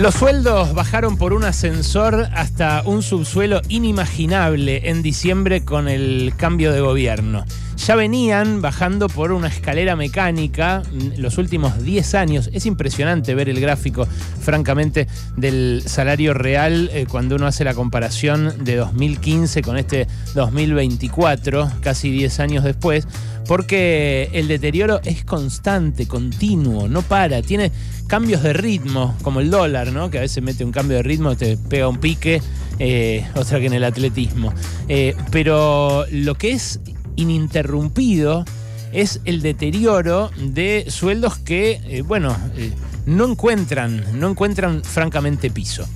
Los sueldos bajaron por un ascensor hasta un subsuelo inimaginable en diciembre con el cambio de gobierno. Ya venían bajando por una escalera mecánica los últimos 10 años. Es impresionante ver el gráfico, francamente, del salario real eh, cuando uno hace la comparación de 2015 con este 2024, casi 10 años después, porque el deterioro es constante, continuo, no para, tiene cambios de ritmo, como el dólar, ¿no? que a veces mete un cambio de ritmo, te pega un pique, eh, otra que en el atletismo. Eh, pero lo que es ininterrumpido es el deterioro de sueldos que, eh, bueno, no encuentran, no encuentran francamente piso.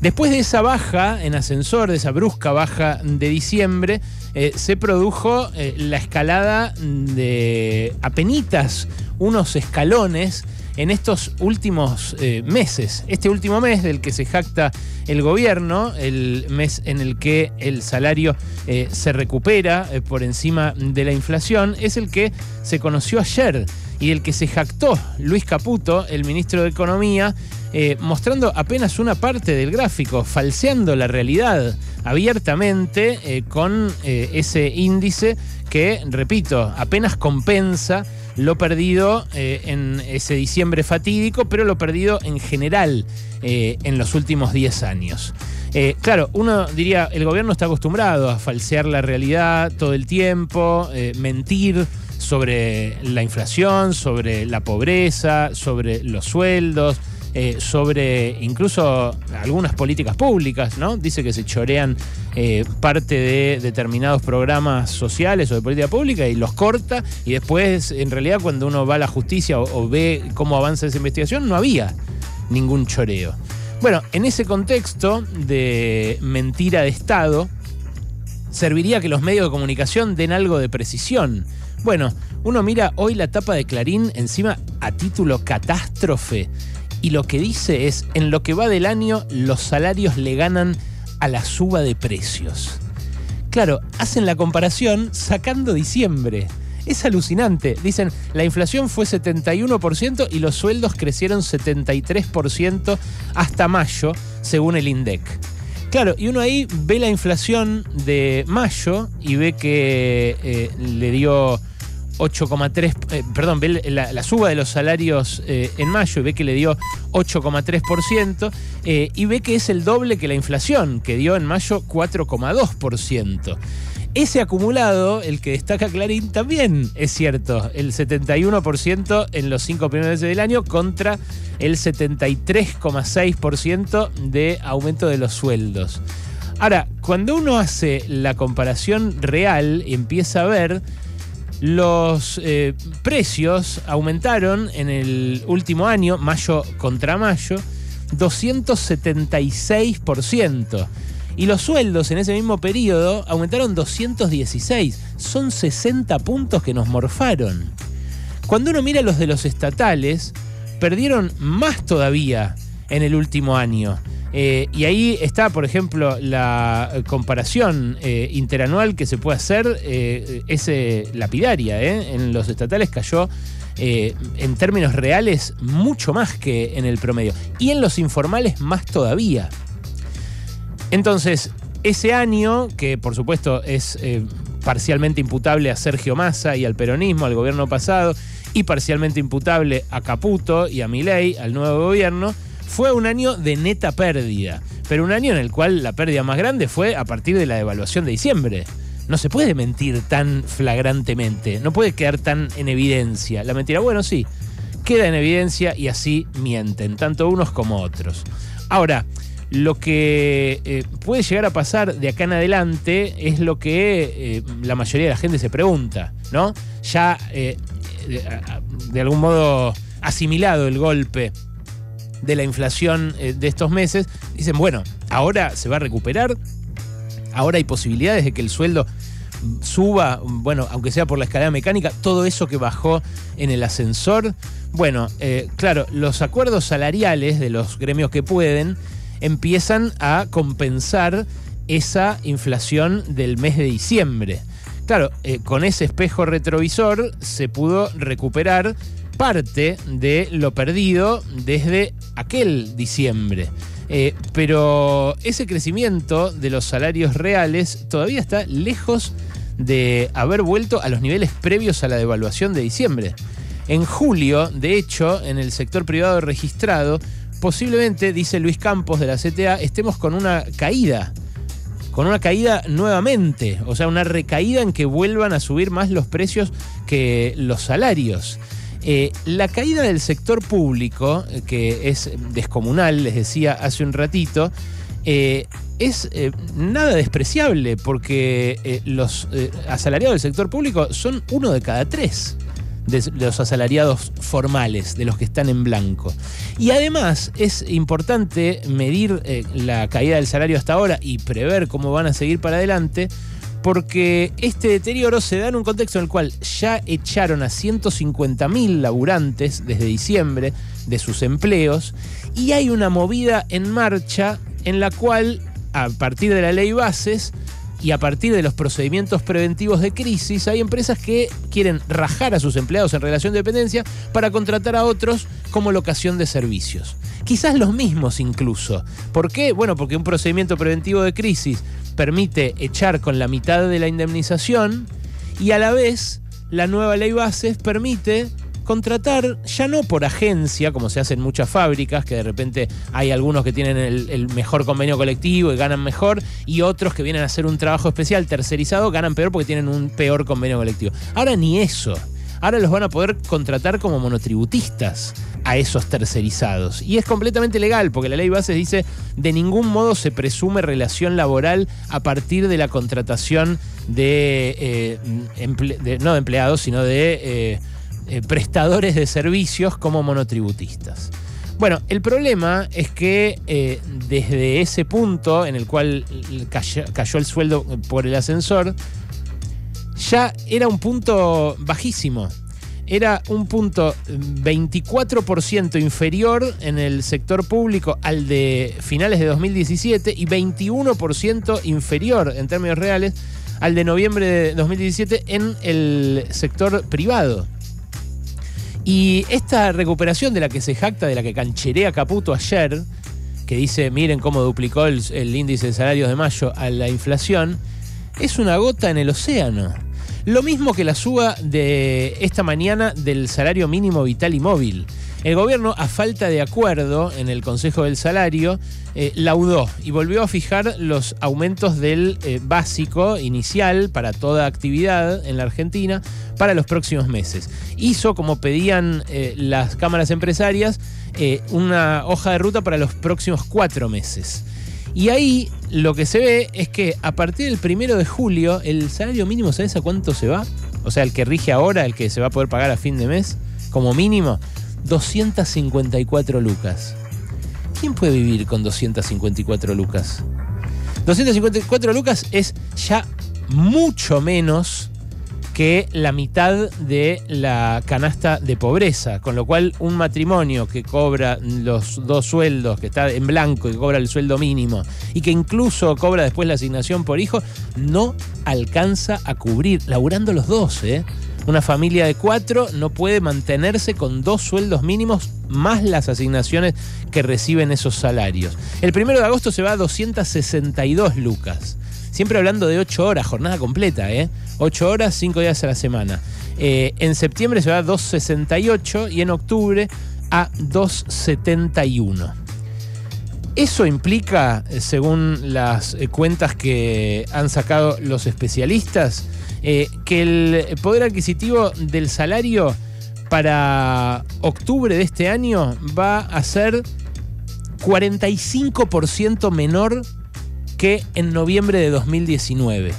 Después de esa baja en ascensor, de esa brusca baja de diciembre, eh, se produjo eh, la escalada de apenitas unos escalones en estos últimos eh, meses. Este último mes del que se jacta el gobierno, el mes en el que el salario se recupera por encima de la inflación, es el que se conoció ayer y el que se jactó Luis Caputo, el ministro de Economía, eh, mostrando apenas una parte del gráfico, falseando la realidad abiertamente eh, con eh, ese índice que, repito, apenas compensa lo perdido en ese diciembre fatídico, pero lo perdido en general en los últimos 10 años. claro, uno diría, el gobierno está acostumbrado a falsear la realidad todo el tiempo, mentir sobre la inflación, sobre la pobreza, sobre los sueldos, eh, sobre incluso algunas políticas públicas, ¿no? Dice que se chorean eh, parte de determinados programas sociales o de política pública y los corta y después, en realidad, cuando uno va a la justicia o, ve cómo avanza esa investigación, no había ningún choreo. Bueno, en ese contexto de mentira de Estado, serviría que los medios de comunicación den algo de precisión. Bueno, uno mira hoy la tapa de Clarín encima a título catástrofe y lo que dice es, en lo que va del año, los salarios le ganan a la suba de precios. Claro, hacen la comparación sacando diciembre. Es alucinante. Dicen, la inflación fue 71% y los sueldos crecieron 73% hasta mayo, según el INDEC. Claro, y uno ahí ve la inflación de mayo y ve que eh, le dio 8,3, eh, perdón, ve la, suba de los salarios eh, en mayo y ve que le dio 8,3% eh, y ve que es el doble que la inflación, que dio en mayo 4,2%. Ese acumulado, el que destaca Clarín, también es cierto, el 71% en los cinco primeros meses del año contra el 73,6% de aumento de los sueldos. Ahora, cuando uno hace la comparación real empieza a ver los eh, precios aumentaron en el último año, mayo contra mayo, 276%. Y los sueldos en ese mismo periodo aumentaron 216. Son 60 puntos que nos morfaron. Cuando uno mira los de los estatales, perdieron más todavía en el último año. Eh, y ahí está, por ejemplo, la comparación eh, interanual que se puede hacer, eh, es lapidaria. En los estatales cayó en términos reales mucho más que en el promedio. Y en los informales más todavía. Entonces, ese año, que por supuesto es parcialmente imputable a Sergio Massa y al peronismo, al gobierno pasado, y parcialmente imputable a Caputo y a Milei, al nuevo gobierno, fue un año de neta pérdida, pero un año en el cual la pérdida más grande fue a partir de la devaluación de diciembre. No se puede mentir tan flagrantemente, no puede quedar tan en evidencia. La mentira, bueno, sí, queda en evidencia y así mienten, tanto unos como otros. Ahora, lo que eh, puede llegar a pasar de acá en adelante es lo que eh, la mayoría de la gente se pregunta, ¿no? Ya eh, de algún modo asimilado el golpe de la inflación eh, de estos meses, dicen, bueno, ahora se va a recuperar, ahora hay posibilidades de que el sueldo suba, bueno, aunque sea por la escalera mecánica, todo eso que bajó en el ascensor. Bueno, eh, claro, los acuerdos salariales de los gremios que pueden empiezan a compensar esa inflación del mes de diciembre. Claro, eh, con ese espejo retrovisor se pudo recuperar parte de lo perdido desde aquel diciembre. Eh, pero ese crecimiento de los salarios reales todavía está lejos de haber vuelto a los niveles previos a la devaluación de diciembre. En julio, de hecho, en el sector privado registrado, posiblemente, dice Luis Campos de la CTA, estemos con una caída. Con una caída nuevamente, o sea, una recaída en que vuelvan a subir más los precios que los salarios. Eh, la caída del sector público, eh, que es descomunal, les decía hace un ratito, eh, es nada despreciable porque los asalariados del sector público son uno de cada tres de los asalariados formales, de los que están en blanco. Y además es importante medir la caída del salario hasta ahora y prever cómo van a seguir para adelante porque este deterioro se da en un contexto en el cual ya echaron a 150.000 laburantes desde diciembre de sus empleos y hay una movida en marcha en la cual, a partir de la ley bases, y a partir de los procedimientos preventivos de crisis, hay empresas que quieren rajar a sus empleados en relación de dependencia para contratar a otros como locación de servicios. Quizás los mismos incluso. ¿Por qué? Bueno, porque un procedimiento preventivo de crisis permite echar con la mitad de la indemnización y a la vez la nueva ley bases permite contratar ya no por agencia, como se hace en muchas fábricas, que de repente hay algunos que tienen el, mejor convenio colectivo y ganan mejor, y otros que vienen a hacer un trabajo especial tercerizado ganan peor porque tienen un peor convenio colectivo. Ahora ni eso. Ahora los van a poder contratar como monotributistas a esos tercerizados. Y es completamente legal, porque la ley base dice de ningún modo se presume relación laboral a partir de la contratación de, eh, no de empleados, sino de eh, eh, prestadores de servicios como monotributistas. Bueno, el problema es que desde ese punto en el cual cayó el sueldo por el ascensor, ya era un punto bajísimo era un punto 24% inferior en el sector público al de finales de 2017 y 21% inferior en términos reales al de noviembre de 2017 en el sector privado. Y esta recuperación de la que se jacta, de la que cancherea Caputo ayer, que dice, miren cómo duplicó el, el índice de salarios de mayo a la inflación, es una gota en el océano. Lo mismo que la suba de esta mañana del salario mínimo vital y móvil. El gobierno, a falta de acuerdo en el Consejo del Salario, eh, laudó y volvió a fijar los aumentos del eh, básico inicial para toda actividad en la Argentina para los próximos meses. Hizo, como pedían eh, las cámaras empresarias, una hoja de ruta para los próximos cuatro meses. Y ahí lo que se ve es que a partir del primero de julio, el salario mínimo, ¿sabes a cuánto se va? O sea, el que rige ahora, el que se va a poder pagar a fin de mes, como mínimo, 254 lucas. ¿Quién puede vivir con 254 lucas? 254 lucas es ya mucho menos que la mitad de la canasta de pobreza, con lo cual un matrimonio que cobra los dos sueldos, que está en blanco y cobra el sueldo mínimo y que incluso cobra después la asignación por hijo, no alcanza a cubrir, laburando los dos, ¿eh? Una familia de cuatro no puede mantenerse con dos sueldos mínimos más las asignaciones que reciben esos salarios. El primero de agosto se va a 262 lucas. Siempre hablando de 8 horas, jornada completa, ¿eh? 8 horas, 5 días a la semana. Eh, en septiembre se va a 2,68 y en octubre a 2,71. Eso implica, eh, según las eh, cuentas que han sacado los especialistas, que el poder adquisitivo del salario para octubre de este año va a ser 45% menor que en noviembre de 2019.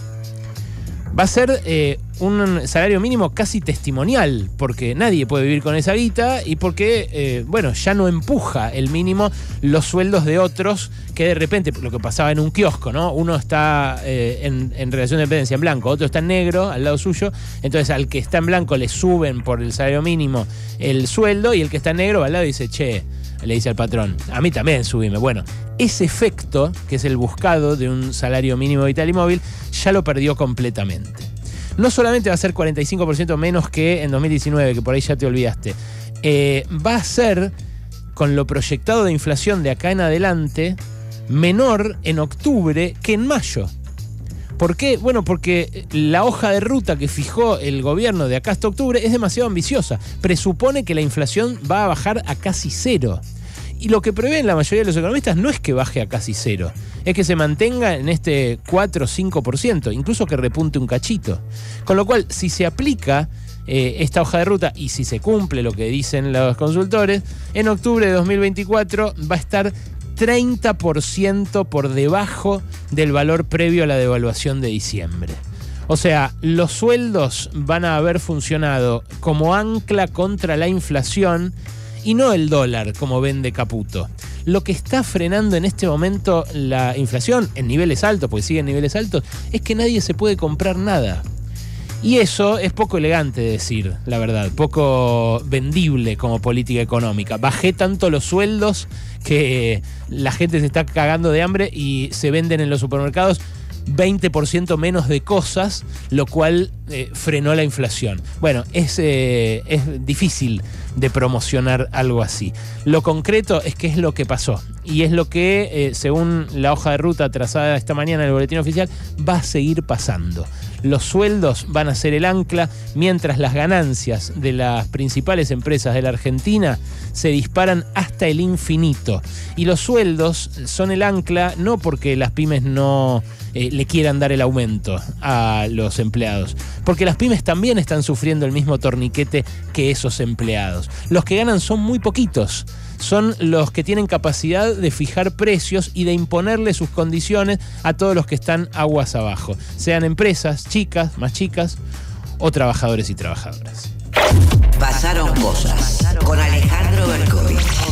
Va a ser eh, un salario mínimo casi testimonial, porque nadie puede vivir con esa guita y porque, eh, bueno, ya no empuja el mínimo los sueldos de otros que de repente, lo que pasaba en un kiosco, ¿no? Uno está eh, en, en, relación de dependencia en blanco, otro está en negro al lado suyo, entonces al que está en blanco le suben por el salario mínimo el sueldo y el que está en negro al lado dice, che, le dice al patrón, a mí también subime. Bueno, ese efecto, que es el buscado de un salario mínimo vital y móvil, ya lo perdió completamente. No solamente va a ser 45% menos que en 2019, que por ahí ya te olvidaste. eh, va a ser, con lo proyectado de inflación de acá en adelante, menor en octubre que en mayo. ¿Por qué? Bueno, porque la hoja de ruta que fijó el gobierno de acá hasta octubre es demasiado ambiciosa. Presupone que la inflación va a bajar a casi cero. Y lo que prevén la mayoría de los economistas no es que baje a casi cero, es que se mantenga en este 4 o 5%, incluso que repunte un cachito. Con lo cual, si se aplica eh, esta hoja de ruta y si se cumple lo que dicen los consultores, en octubre de 2024 va a estar 30% por debajo del valor previo a la devaluación de diciembre. O sea, los sueldos van a haber funcionado como ancla contra la inflación y no el dólar como vende Caputo. Lo que está frenando en este momento la inflación en niveles altos, porque sigue en niveles altos, es que nadie se puede comprar nada. Y eso es poco elegante de decir, la verdad, poco vendible como política económica. Bajé tanto los sueldos que la gente se está cagando de hambre y se venden en los supermercados 20% menos de cosas, lo cual eh, frenó la inflación. Bueno, es, eh, es difícil de promocionar algo así. Lo concreto es que es lo que pasó y es lo que, eh, según la hoja de ruta trazada esta mañana en el boletín oficial, va a seguir pasando los sueldos van a ser el ancla, mientras las ganancias de las principales empresas de la Argentina se disparan hasta el infinito. Y los sueldos son el ancla no porque las pymes no le quieran dar el aumento a los empleados, porque las pymes también están sufriendo el mismo torniquete que esos empleados. Los que ganan son muy poquitos son los que tienen capacidad de fijar precios y de imponerle sus condiciones a todos los que están aguas abajo, sean empresas chicas, más chicas o trabajadores y trabajadoras. Pasaron cosas con Alejandro Berco.